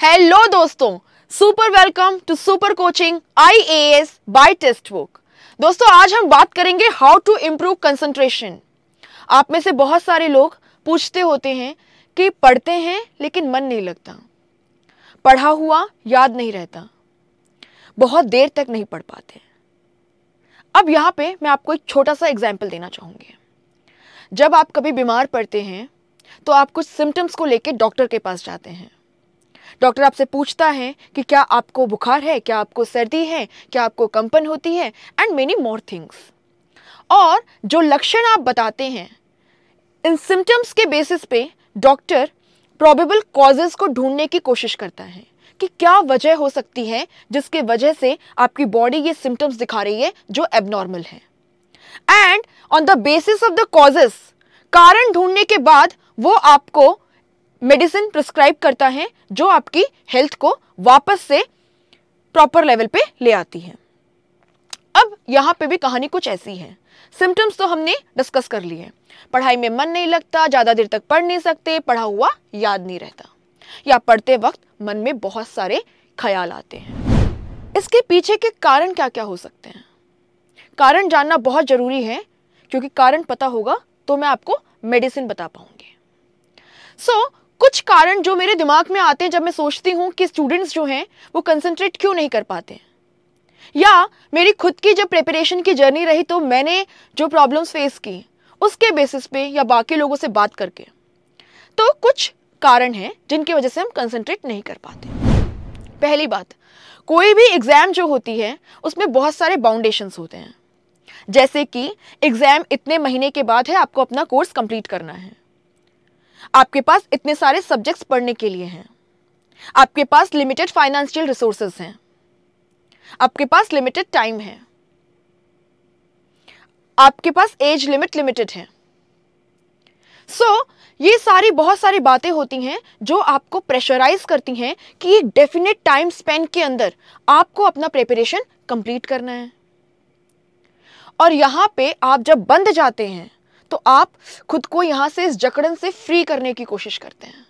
Hello दोस्तों. Super welcome to super coaching I A S by textbook दोस्तों, आज हम बात करेंगे हाउ टू इम्प्रूव कंसंट्रेशन आप में से बहुत सारे लोग पूछते होते हैं कि पढ़ते हैं, लेकिन मन नहीं लगता. पढ़ा हुआ याद नहीं रहता. बहुत देर तक नहीं पढ़ पाते. अब यहाँ पे मैं आपको एक छोटा सा एग्ज़ाम्पल देना चाहूँगी. जब आप कभी बीमार पड़ते हैं तो आप कुछ सिम्टम्स को लेकर डॉक्टर के पास जाते हैं. डॉक्टर आपसे पूछता है कि क्या आपको बुखार है, क्या आपको सर्दी है, क्या आपको कंपन होती है एंड मेनी मोर थिंग्स और जो लक्षण आप बताते हैं, इन सिम्टम्स के बेसिस पे डॉक्टर प्रॉबेबल कॉजेज को ढूँढने की कोशिश करता है कि क्या वजह हो सकती है जिसके वजह से आपकी बॉडी ये सिम्टम्स दिखा रही है जो एबनॉर्मल है। And on the basis of the causes कारण ढूँढने के बाद वो आपको मेडिसिन प्रिस्क्राइब करता है जो आपकी हेल्थ को वापस से प्रॉपर लेवल पे ले आती है। अब यहाँ पे भी कहानी कुछ ऐसी है। सिम्टम्स तो हमने डिस्कस कर लिए पढ़ाई में मन नहीं लगता ज़्यादा देर तक पढ़ नहीं सकते पढ़ा हुआ याद नहीं रहता। या पढ़ते वक्त मन में बहुत सारे ख्याल आते हैं। इसके पीछे के कारण क्या क्या हो सकते हैं? कारण जानना बहुत ज़रूरी है क्योंकि कारण पता होगा तो मैं आपको मेडिसिन बता पाऊँगी। सो so, कुछ कारण जो मेरे दिमाग में आते हैं जब मैं सोचती हूँ कि स्टूडेंट्स जो हैं, वो कंसंट्रेट क्यों नहीं कर पाते या मेरी खुद की जब प्रिपरेशन की जर्नी रही तो मैंने जो प्रॉब्लम्स फेस की, उसके बेसिस पे या बाकी लोगों से बात करके। तो कुछ कारण हैं जिनकी वजह से हम कंसंट्रेट नहीं कर पाते पहली बात, कोई भी एग्ज़ाम जो होती है, उसमें बहुत सारे बाउंडेशंस होते हैं। जैसे कि एग्ज़ाम इतने महीने के बाद है, आपको अपना कोर्स कंप्लीट करना है। आपके पास इतने सारे सब्जेक्ट्स पढ़ने के लिए हैं। आपके पास लिमिटेड फाइनेंशियल रिसोर्सेज हैं। आपके पास लिमिटेड टाइम है। आपके पास एज लिमिट लिमिटेड है। सो so, ये सारी बहुत सारी बातें होती हैं जो आपको प्रेशराइज करती हैं कि एक डेफिनेट टाइम स्पेंड के अंदर आपको अपना प्रिपरेशन कंप्लीट करना है। और यहाँ पे आप जब बंद जाते हैं तो आप खुद को यहाँ से इस जकड़न से फ्री करने की कोशिश करते हैं।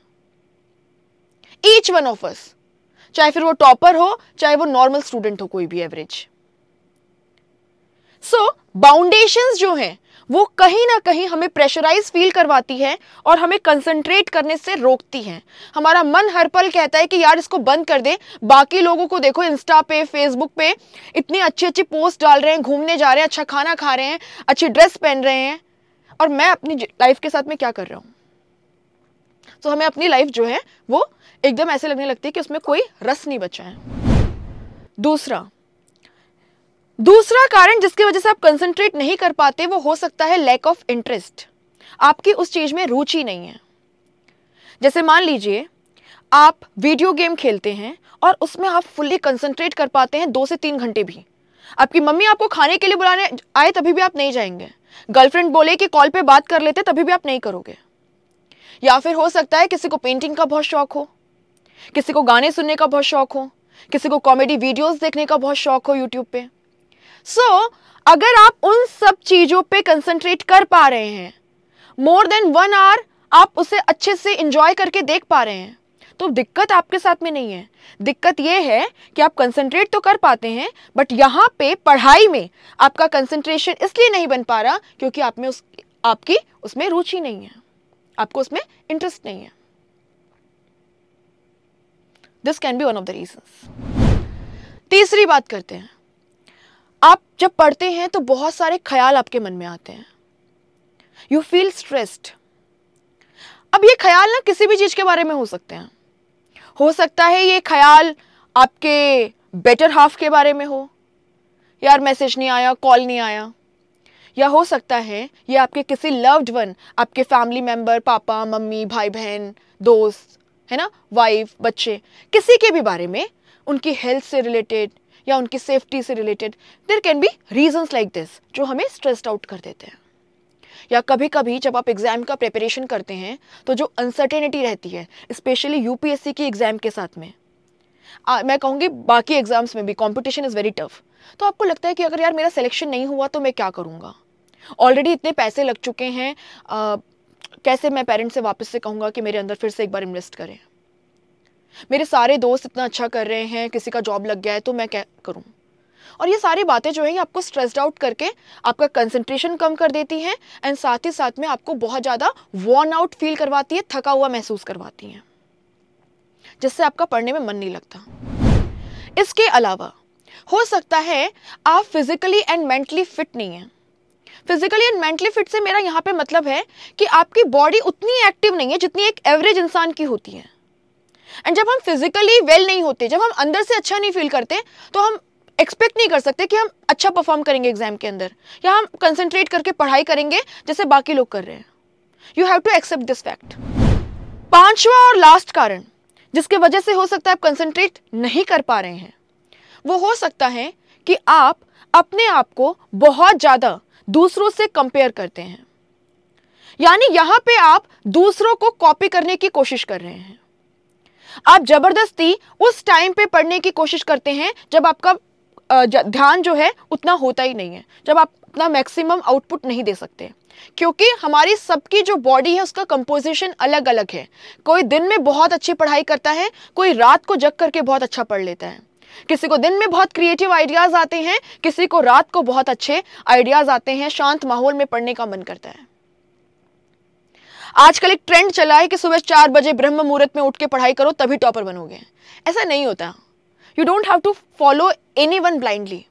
ईच वन ऑफ़ अस चाहे फिर वो टॉपर हो, चाहे वो नॉर्मल स्टूडेंट हो, कोई भी एवरेज सो बाउंडेशन जो हैं, वो कहीं ना कहीं हमें प्रेशराइज फील करवाती है और हमें कंसंट्रेट करने से रोकती है। हमारा मन हर पल कहता है कि यार इसको बंद कर दे। बाकी लोगों को देखो इंस्टा पे फेसबुक पे, इतनी अच्छी अच्छी पोस्ट डाल रहे हैं, घूमने जा रहे हैं अच्छा खाना खा रहे हैं, अच्छी ड्रेस पहन रहे हैं। और मैं अपनी लाइफ के साथ में क्या कर रहा हूँ? तो हमें अपनी लाइफ जो है, वो एकदम ऐसे लगने लगती है कि उसमें कोई रस नहीं बचा है। दूसरा दूसरा कारण जिसकी वजह से आप कंसंट्रेट नहीं कर पाते, वो हो सकता है लैक ऑफ़ इंटरेस्ट आपकी उस चीज़ में रुचि नहीं है। जैसे मान लीजिए, आप वीडियो गेम खेलते हैं और उसमें आप फुल्ली कंसंट्रेट कर पाते हैं दो से तीन घंटे भी। आपकी मम्मी आपको खाने के लिए बुलाने आए तभी भी आप नहीं जाएँगे। गर्लफ्रेंड बोले कि कॉल पे बात कर लेते तभी भी आप नहीं करोगे। या फिर हो सकता है किसी को पेंटिंग का बहुत शौक हो किसी को गाने सुनने का बहुत शौक हो किसी को कॉमेडी वीडियोस देखने का बहुत शौक हो यूट्यूब पे। सो so, अगर आप उन सब चीज़ों पे कंसंट्रेट कर पा रहे हैं मोर देन वन आवर आप उसे अच्छे से इंजॉय करके देख पा रहे हैं तो दिक्कत आपके साथ में नहीं है। दिक्कत यह है कि आप कंसंट्रेट तो कर पाते हैं बट यहाँ पे पढ़ाई में आपका कंसंट्रेशन इसलिए नहीं बन पा रहा क्योंकि आप में उस, आपकी उसमें रुचि नहीं है। आपको उसमें इंटरेस्ट नहीं है। This can be one of the reason तीसरी बात करते हैं। आप जब पढ़ते हैं तो बहुत सारे ख्याल आपके मन में आते हैं। यू फील स्ट्रेस्ड अब ये ख्याल ना किसी भी चीज़ के बारे में हो सकते हैं। हो सकता है ये ख्याल आपके बेटर हाफ़ के बारे में हो। यार मैसेज नहीं आया कॉल नहीं आया। या हो सकता है ये आपके किसी लव्ड वन आपके फैमिली मेंबर पापा, मम्मी भाई बहन दोस्त, है ना? वाइफ बच्चे, किसी के भी बारे में, उनकी हेल्थ से रिलेटेड या उनकी सेफ्टी से related there can be reasons like this जो हमें स्ट्रेस्ड आउट कर देते हैं। या कभी कभी जब आप एग्ज़ाम का प्रिपरेशन करते हैं तो जो अनसर्टेनिटी रहती है स्पेशली यूपीएससी की एग्ज़ाम के साथ में आ, मैं कहूँगी बाकी एग्ज़ाम्स में भी कॉम्पिटिशन इज़ वेरी टफ तो आपको लगता है कि अगर यार मेरा सिलेक्शन नहीं हुआ तो मैं क्या करूँगा? ऑलरेडी इतने पैसे लग चुके हैं आ, कैसे मैं पेरेंट्स से वापस से कहूँगा कि मेरे अंदर फिर से एक बार इन्वेस्ट करें? मेरे सारे दोस्त इतना अच्छा कर रहे हैं किसी का जॉब लग गया है तो मैं क्या करूँ? और ये सारी बातें जो है आपको स्ट्रेस्ड आउट करके आपका कंसंट्रेशन कम कर देती हैं एंड साथ ही साथ में आपको बहुत ज़्यादा वॉर्न आउट फील करवाती है, थका हुआ महसूस करवाती हैं, जिससे आपका पढ़ने में मन नहीं लगता। इसके अलावा, हो सकता है आप फिजिकली एंड मेंटली फिट नहीं हैं। फिजिकली एंड मेंटली फिट से मेरा यहाँ पे मतलब है कि आपकी बॉडी उतनी एक्टिव नहीं है जितनी एक एवरेज इंसान की होती है। एंड जब हम फिजिकली वेल well नहीं होते, जब हम अंदर से अच्छा नहीं फील करते तो हम एक्सपेक्ट नहीं कर सकते कि हम अच्छा परफॉर्म करेंगे एग्ज़ाम के अंदर, या हम कंसंट्रेट करके पढ़ाई करेंगे जैसे बाकी लोग कर रहे हैं। You have to accept this fact पांचवा और लास्ट कारण, जिसके वजह से हो सकता है आप कंसंट्रेट नहीं कर पा रहे हैं, वो हो सकता है कि आप अपने आप को बहुत ज़्यादा दूसरों से कंपेयर करते हैं। यानी यहाँ पे आप दूसरों को कॉपी करने की कोशिश कर रहे हैं। आप ज़बरदस्ती उस टाइम पे पढ़ने की कोशिश करते हैं जब आपका ध्यान जो है, उतना होता ही नहीं है, जब आप अपना मैक्सिमम आउटपुट नहीं दे सकते। क्योंकि हमारी सबकी जो बॉडी है, उसका कंपोजिशन अलग अलग है। कोई दिन में बहुत अच्छी पढ़ाई करता है, कोई रात को जग करके बहुत अच्छा पढ़ लेता है। किसी को दिन में बहुत क्रिएटिव आइडियाज़ आते हैं, किसी को रात को बहुत अच्छे आइडियाज़ आते हैं, शांत माहौल में पढ़ने का मन करता है। आजकल एक ट्रेंड चला है कि सुबह चार बजे ब्रह्म मुहूर्त में उठ के पढ़ाई करो, तभी टॉपर बनोगे। ऐसा नहीं होता। You don't have to follow anyone blindly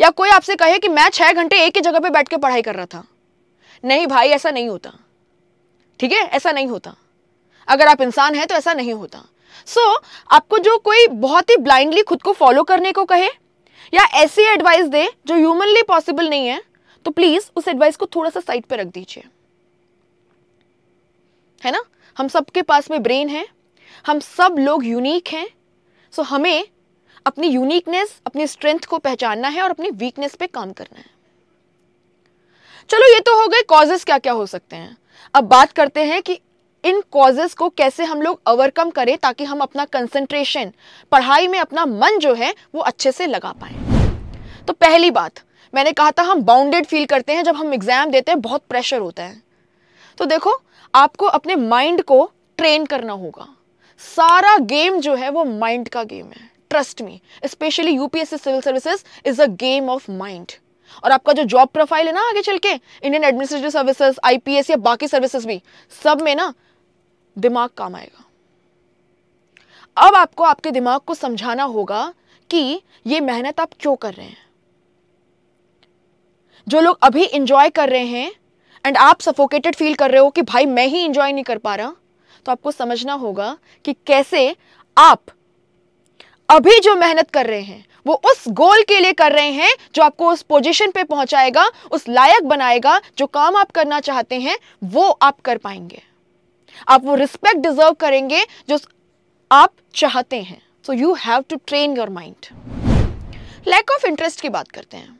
या कोई आपसे कहे कि मैं छह घंटे एक ही जगह पे बैठ के पढ़ाई कर रहा था। नहीं भाई ऐसा नहीं होता। ठीक है? ऐसा नहीं होता। अगर आप इंसान हैं तो ऐसा नहीं होता। सो so, आपको जो कोई बहुत ही ब्लाइंडली खुद को फॉलो करने को कहे या ऐसी एडवाइस दे जो ह्यूमनली पॉसिबल नहीं है तो प्लीज़ उस एडवाइस को थोड़ा सा साइड पर रख दीजिए। है ना? हम सबके पास में ब्रेन है। हम सब लोग यूनिक हैं। सो so, हमें अपनी यूनिकनेस अपनी स्ट्रेंथ को पहचानना है और अपनी वीकनेस पे काम करना है। चलो ये तो हो गए कॉजेस क्या क्या हो सकते हैं। अब बात करते हैं कि इन कॉजेस को कैसे हम लोग ओवरकम करें ताकि हम अपना कंसंट्रेशन पढ़ाई में अपना मन जो है वो अच्छे से लगा पाए। तो पहली बात मैंने कहा था हम बाउंडेड फील करते हैं जब हम एग्ज़ाम देते हैं बहुत प्रेशर होता है। तो देखो आपको अपने माइंड को ट्रेन करना होगा। सारा गेम जो है वो माइंड का गेम है trust me specially UPSC civil services is a game of mind और आपका जो जॉब प्रोफ़ाइल है ना आगे चल के इंडियन एडमिनिस्ट्रेटिव सर्विसेज़ आईपीएस या बाकी सर्विसेज़ भी, सब में ना दिमाग काम आएगा। अब आपको आपके दिमाग को समझाना होगा कि ये मेहनत आप क्यों कर रहे हैं। जो लोग अभी इंजॉय कर रहे हैं एंड आप सफोकेटेड फील कर रहे हो कि भाई मैं ही इंजॉय नहीं कर पा रहा तो आपको समझना होगा कि कैसे आप अभी जो मेहनत कर रहे हैं, वो उस गोल के लिए कर रहे हैं जो आपको उस पोजीशन पे पहुंचाएगा, उस लायक बनाएगा, जो काम आप करना चाहते हैं, वो आप कर पाएँगे। आप वो रिस्पेक्ट डिजर्व करेंगे जो आप चाहते हैं। So you have to train your mind lack of interest की बात करते हैं।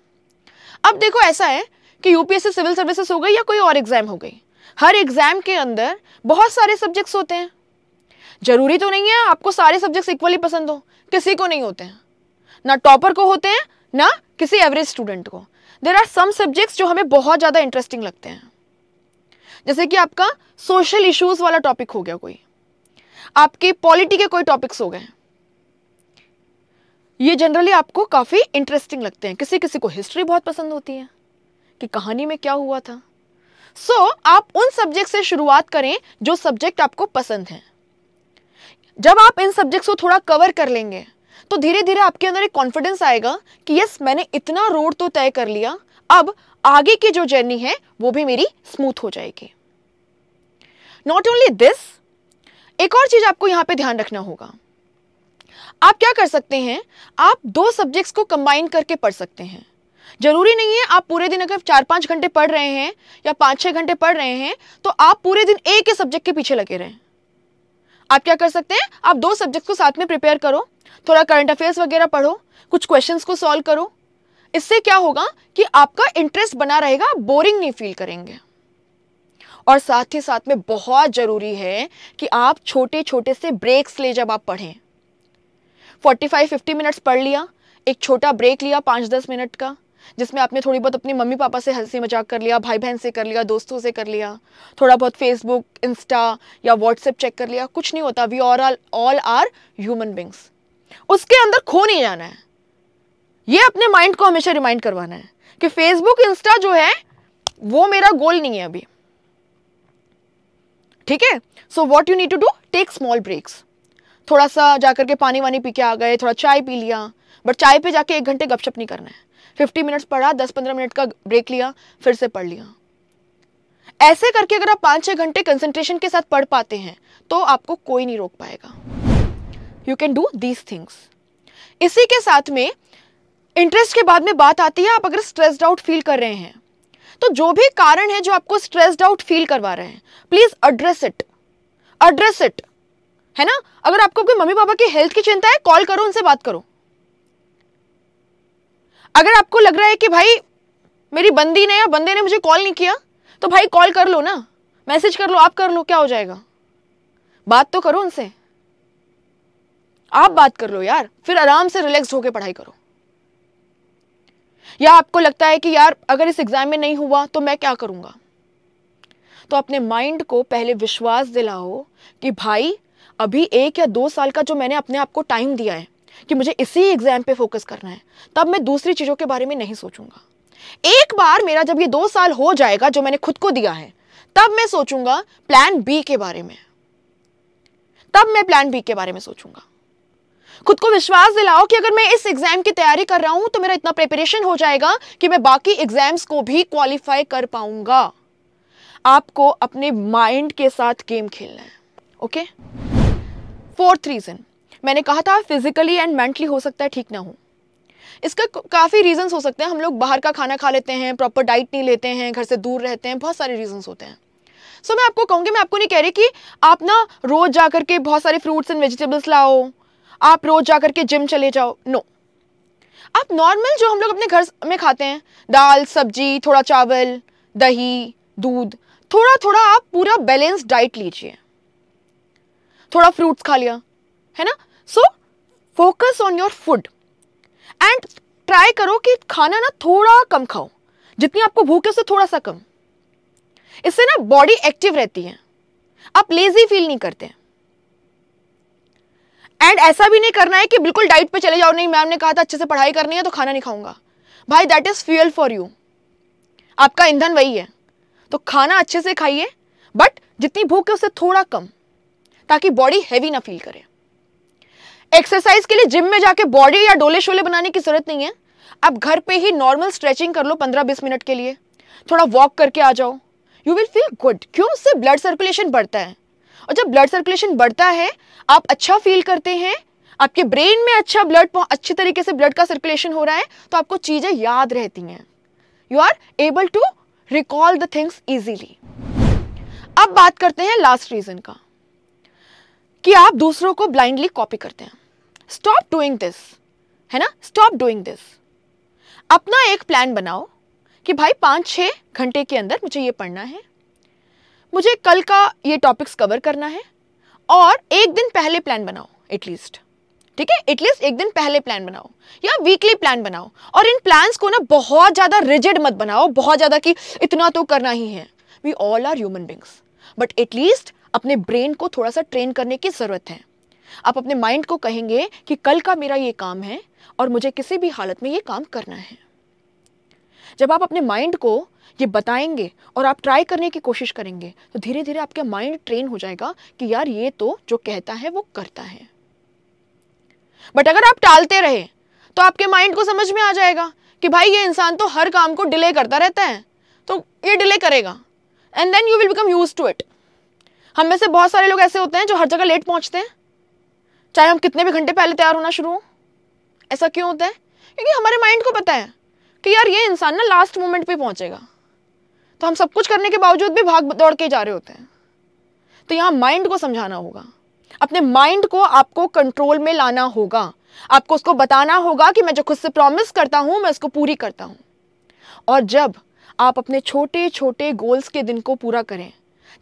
अब देखो ऐसा है कि यूपीएससी सिविल सर्विसेज़ हो गई या कोई और एग्ज़ाम हो गई। हर एग्ज़ाम के अंदर बहुत सारे सब्जेक्ट्स होते हैं। ज़रूरी तो नहीं है आपको सारे सब्जेक्ट्स इक्वली पसंद हो, किसी को नहीं होते हैं। ना टॉपर को होते हैं, ना किसी एवरेज स्टूडेंट को। देर आर सम सब्जेक्ट्स जो हमें बहुत ज़्यादा इंटरेस्टिंग लगते हैं। जैसे कि आपका सोशल इश्यूज़ वाला टॉपिक हो गया कोई। आपके पॉलिटी के कोई टॉपिक्स हो गए। ये जनरली आपको काफ़ी इंटरेस्टिंग लगते हैं। किसी किसी को हिस्ट्री बहुत पसंद होती है। कि कहानी में क्या हुआ था। सो so, आप उन सब्जेक्ट से शुरुआत करें जो सब्जेक्ट आपको पसंद है। जब आप इन सब्जेक्ट्स को थोड़ा कवर कर लेंगे तो धीरे धीरे आपके अंदर एक कॉन्फिडेंस आएगा कि यस मैंने इतना रोड तो तय कर लिया अब आगे की जो जर्नी है वो भी मेरी स्मूथ हो जाएगी। नॉट ओनली दिस एक और चीज़ आपको यहाँ पे ध्यान रखना होगा। आप क्या कर सकते हैं आप दो सब्जेक्ट्स को कंबाइन करके पढ़ सकते हैं। ज़रूरी नहीं है आप पूरे दिन अगर चार पाँच घंटे पढ़ रहे हैं या पाँच छह घंटे पढ़ रहे हैं तो आप पूरे दिन एक ही सब्जेक्ट के पीछे लगे रहें। आप क्या कर सकते हैं? आप दो सब्जेक्ट को साथ में प्रिपेयर करो, थोड़ा करंट अफेयर्स वगैरह पढ़ो, कुछ क्वेश्चंस को सॉल्व करो। इससे क्या होगा कि आपका इंटरेस्ट बना रहेगा बोरिंग नहीं फील करेंगे। और साथ ही साथ में बहुत ज़रूरी है कि आप छोटे छोटे से ब्रेक्स ले जब आप पढ़ें। 45-50 मिनट्स पढ़ लिया, एक छोटा ब्रेक लिया पाँच दस मिनट का। जिसमें आपने थोड़ी बहुत अपनी मम्मी पापा से हँसी मज़ाक कर लिया भाई बहन से कर लिया, दोस्तों से कर लिया, थोड़ा बहुत फेसबुक इंस्टा या व्हाट्सएप चेक कर लिया, कुछ नहीं होता। We all all are human beings उसके अंदर खो नहीं जाना है। ये अपने माइंड को हमेशा रिमाइंड करवाना है कि फेसबुक इंस्टा जो है, वो मेरा गोल नहीं है अभी। ठीक है? So what you need to do take small breaks थोड़ा सा जाकर के पानी वानी पी के आ गए, थोड़ा चाय पी लिया बट चाय पे जाके एक घंटे गपशप नहीं करना है। फिफ्टी मिनट्स पढ़ा, दस पंद्रह मिनट का ब्रेक लिया, फिर से पढ़ लिया। ऐसे करके अगर आप पाँच छह घंटे कंसेंट्रेशन के साथ पढ़ पाते हैं तो आपको कोई नहीं रोक पाएगा। You can do these things इसी के साथ में इंटरेस्ट के बाद में बात आती है, आप अगर स्ट्रेस्ड आउट फील कर रहे हैं तो जो भी कारण है जो आपको स्ट्रेस्ड आउट फील करवा रहे हैं please address it address it है ना? अगर आपको अपने मम्मी पापा की हेल्थ की चिंता है कॉल करो, उनसे बात करो। अगर आपको लग रहा है कि भाई मेरी बंदी ने या बंदे ने मुझे कॉल नहीं किया तो भाई कॉल कर लो ना। मैसेज कर लो, आप कर लो, क्या हो जाएगा? बात तो करो उनसे। आप बात कर लो यार, फिर आराम से रिलैक्स होकर पढ़ाई करो। या आपको लगता है कि यार, अगर इस एग्ज़ाम में नहीं हुआ तो मैं क्या करूँगा? तो अपने माइंड को पहले विश्वास दिलाओ कि भाई, अभी एक या दो साल का जो मैंने अपने आप को टाइम दिया है कि मुझे इसी एग्ज़ाम पे फोकस करना है। तब मैं दूसरी चीज़ों के बारे में नहीं सोचूँगा। एक बार मेरा जब ये दो साल हो जाएगा, जो मैंने खुद को दिया है, तब मैं सोचूँगा प्लान बी के बारे में। तब मैं प्लान बी के बारे में सोचूँगा। खुद को विश्वास दिलाओ कि अगर मैं इस एग्ज़ाम की तैयारी कर रहा हूँ तो मेरा इतना प्रिपरेशन हो जाएगा कि मैं बाकी एग्ज़ाम्स को भी क्वालिफाई कर पाऊँगा। आपको अपने माइंड के साथ गेम खेलना है ओके फोर्थ रीजन मैंने कहा था फिजिकली एंड मेंटली हो सकता है ठीक ना हो। इसका काफ़ी रीजंस हो सकते हैं। हम लोग बाहर का खाना खा लेते हैं प्रॉपर डाइट नहीं लेते हैं घर से दूर रहते हैं बहुत सारे रीजंस होते हैं। सो so, मैं आपको कहूँगी मैं आपको नहीं कह रही कि आप ना रोज़ जा के बहुत सारे फ्रूट्स एंड वेजिटेबल्स लाओ आप रोज़ जा के जिम चले जाओ नो no. आप नॉर्मल जो हम लोग अपने घर में खाते हैं दाल सब्ज़ी थोड़ा चावल दही दूध थोड़ा थोड़ा आप पूरा बैलेंस डाइट लीजिए। थोड़ा फ्रूट्स खा लिया है ना? So focus on your food and try करो कि खाना ना थोड़ा कम खाओ, जितनी आपको भूख है उससे थोड़ा सा कम। इससे ना बॉडी एक्टिव रहती है। आप लेजी फील नहीं करते। एंड ऐसा भी नहीं करना है कि बिल्कुल डाइट पे चले जाओ, नहीं मैम ने कहा था अच्छे से पढ़ाई करनी है तो खाना नहीं खाऊँगा। भाई that is fuel for you आपका ईंधन वही है। तो खाना अच्छे से खाइए बट जितनी भूख है उससे थोड़ा कम, ताकि बॉडी हैवी ना फील करे। एक्सरसाइज के लिए जिम में जाके बॉडी या डोले शोले बनाने की ज़रूरत नहीं है। आप घर पे ही नॉर्मल स्ट्रेचिंग कर लो पंद्रह बीस मिनट के लिए। थोड़ा वॉक करके आ जाओ। यू विल फील गुड क्यों? उससे ब्लड सर्कुलेशन बढ़ता है। और जब ब्लड सर्कुलेशन बढ़ता है, आप अच्छा फील करते हैं, आपके ब्रेन में अच्छा ब्लड अच्छे तरीके से ब्लड का सर्कुलेशन हो रहा है तो आपको चीज़ें याद रहती हैं। You are able to recall the things easily अब बात करते हैं लास्ट रीजन का, कि आप दूसरों को ब्लाइंडली कॉपी करते हैं। स्टॉप डूइंग दिस है ना? स्टॉप डूइंग दिस अपना एक प्लान बनाओ कि भाई पाँच छः घंटे के अंदर मुझे ये पढ़ना है, मुझे कल का ये टॉपिक्स कवर करना है और एक दिन पहले प्लान बनाओ एटलीस्ट ठीक है? एटलीस्ट एक दिन पहले प्लान बनाओ या वीकली प्लान बनाओ और इन प्लान्स को ना बहुत ज़्यादा रिजिड मत बनाओ, बहुत ज़्यादा कि इतना तो करना ही है। We all are human beings but at least अपने ब्रेन को थोड़ा सा ट्रेन करने की ज़रूरत है। आप अपने माइंड को कहेंगे कि कल का मेरा ये काम है और मुझे किसी भी हालत में ये काम करना है। जब आप अपने माइंड को ये बताएँगे और आप ट्राई करने की कोशिश करेंगे तो धीरे धीरे आपका माइंड ट्रेन हो जाएगा कि यार ये तो जो कहता है वो करता है। बट अगर आप टालते रहे तो आपके माइंड को समझ में आ जाएगा कि भाई ये इंसान तो हर काम को डिले करता रहता है तो ये डिले करेगा। And then you will become use to it हम में से बहुत सारे लोग ऐसे होते हैं जो हर जगह लेट पहुँचते हैं। चाहे हम कितने भी घंटे पहले तैयार होना शुरू हो? ऐसा क्यों होता है? क्योंकि हमारे माइंड को पता है कि यार ये इंसान ना लास्ट मोमेंट पे पहुंचेगा। तो हम सब कुछ करने के बावजूद भी भाग दौड़ के जा रहे होते हैं। तो यहाँ माइंड को समझाना होगा। अपने माइंड को आपको कंट्रोल में लाना होगा। आपको उसको बताना होगा कि मैं जो खुद से प्रॉमिस करता हूँ, मैं उसको पूरी करता हूँ। और जब आप अपने छोटे छोटे गोल्स के दिन को पूरा करें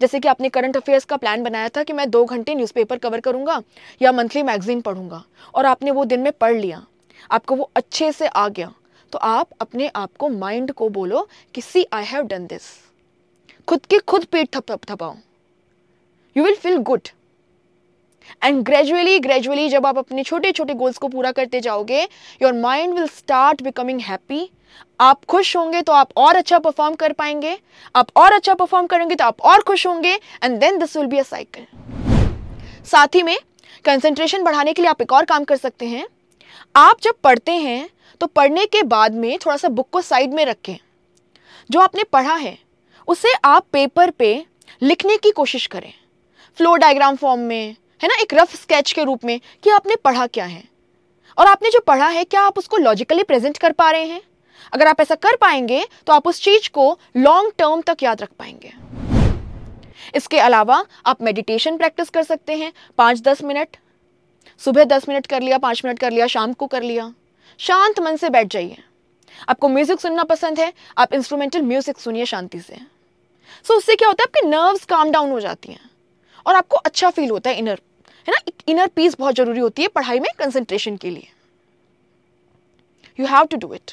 जैसे कि आपने करंट अफेयर्स का प्लान बनाया था कि मैं दो घंटे न्यूज़पेपर कवर करूँगा या मंथली मैगजीन पढ़ूँगा, और आपने वो दिन में पढ़ लिया, आपको वो अच्छे से आ गया तो आप अपने आप को माइंड को बोलो कि see I have done this खुद के खुद पेट थप थप थपाओ you will feel good and gradually gradually जब आप अपने छोटे छोटे गोल्स को पूरा करते जाओगे your mind will start becoming happy आप खुश होंगे तो आप और अच्छा परफॉर्म कर पाएँगे. आप और अच्छा परफॉर्म करेंगे तो आप और खुश होंगे. And then this will be a cycle साथ ही में कंसंट्रेशन बढ़ाने के लिए आप एक और काम कर सकते हैं. आप जब पढ़ते हैं तो पढ़ने के बाद में थोड़ा सा बुक को साइड में रखें. जो आपने पढ़ा है, उसे आप पेपर पे लिखने की कोशिश करें. फ्लो डायग्राम फॉर्म में है ना एक रफ स्केच के रूप में कि आपने पढ़ा क्या है? और आपने जो पढ़ा है क्या आप उसको लॉजिकली प्रेजेंट कर पा रहे हैं? अगर आप ऐसा कर पाएँगे तो आप उस चीज़ को लॉन्ग टर्म तक याद रख पाएँगे। इसके अलावा आप मेडिटेशन प्रैक्टिस कर सकते हैं पाँच दस मिनट। सुबह दस मिनट कर लिया पाँच मिनट कर लिया शाम को कर लिया। शांत मन से बैठ जाइए। आपको म्यूज़िक सुनना पसंद है आप इंस्ट्रूमेंटल म्यूज़िक सुनिए शांति से। सो so, उससे क्या होता है आपके नर्व्स काम डाउन हो जाती हैं। और आपको अच्छा फील होता है इनर इनर पीस बहुत ज़रूरी होती है पढ़ाई में कंसंट्रेशन के लिए। You have to do it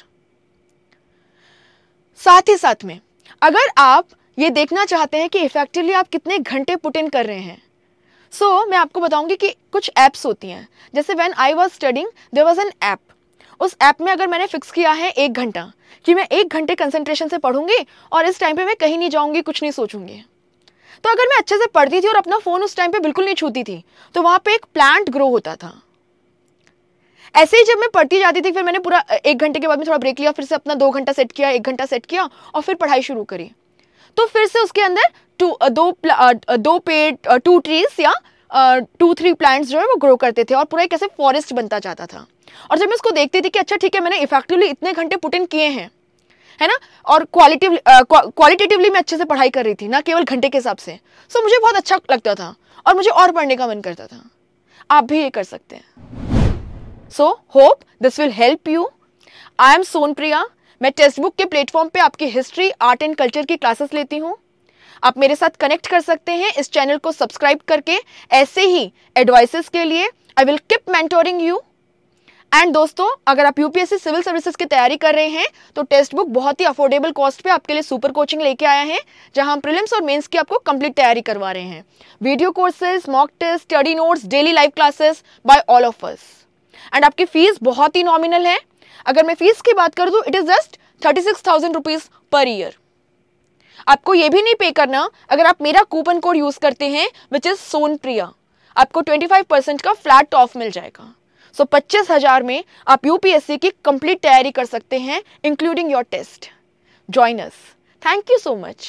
साथ ही साथ में अगर आप ये देखना चाहते हैं कि इफेक्टिवली आप कितने घंटे पुट इन कर रहे हैं सो so, मैं आपको बताऊँगी कि कुछ ऐप्स होती हैं। जैसे when I was studying there was an app उस ऐप में अगर मैंने फिक्स किया है एक घंटा कि मैं एक घंटे कंसंट्रेशन से पढ़ूँगी और इस टाइम पे मैं कहीं नहीं जाऊँगी कुछ नहीं सोचूँगी। तो अगर मैं अच्छे से पढ़ती थी और अपना फ़ोन उस टाइम पे बिल्कुल नहीं छूती थी तो वहाँ पे एक प्लांट ग्रो होता था। ऐसे ही जब मैं पढ़ती जाती थी, फिर मैंने पूरा एक घंटे के बाद में थोड़ा ब्रेक लिया, फिर से अपना दो घंटा सेट किया, एक घंटा सेट किया और फिर पढ़ाई शुरू करी। तो फिर से उसके अंदर टू दो दो पेड़ टू ट्रीज या टू थ्री प्लांट्स जो है, वो ग्रो करते थे और पूरा एक ऐसे फॉरेस्ट बनता जाता था। और जब मैं उसको देखती थी कि अच्छा ठीक है, मैंने इफेक्टिवली इतने घंटे पुट इन किए हैं है ना? और क्वालिटिव क्वालिटेटिवली मैं अच्छे से पढ़ाई कर रही थी ना, केवल घंटे के हिसाब से। सो मुझे बहुत अच्छा लगता था और मुझे और पढ़ने का मन करता था। आप भी ये कर सकते हैं। So hope this will help you I am Son Priya मैं टेक्स्ट बुक के प्लेटफॉर्म पे आपकी हिस्ट्री आर्ट एंड कल्चर की क्लासेस लेती हूँ। आप मेरे साथ कनेक्ट कर सकते हैं इस चैनल को सब्सक्राइब करके। ऐसे ही एडवाइसेस के लिए I will keep mentoring you and दोस्तों, अगर आप यूपीएससी सिविल सर्विसेज़ की तैयारी कर रहे हैं तो टेक्स्ट बुक बहुत ही अफोर्डेबल कॉस्ट पे आपके लिए सुपर कोचिंग लेके आया है, जहाँ हम प्रीलिम्स और मेंस की आपको कंप्लीट तैयारी करवा रहे हैं। Video courses mock test study notes daily live classes by all of us and आपकी फ़ीस बहुत ही नॉमिनल है। अगर मैं फ़ीस की बात करूँ तो it is just thirty six thousand rupees per year आपको ये भी नहीं पे करना, अगर आप मेरा कूपन कोड यूज़ करते हैं विच इज़ सोन प्रिया आपको 25 परसेंट का फ्लैट ऑफ़ मिल जाएगा। सो पच्चीस हज़ार में आप यूपीएससी की कंप्लीट तैयारी कर सकते हैं including your test joins thank you so much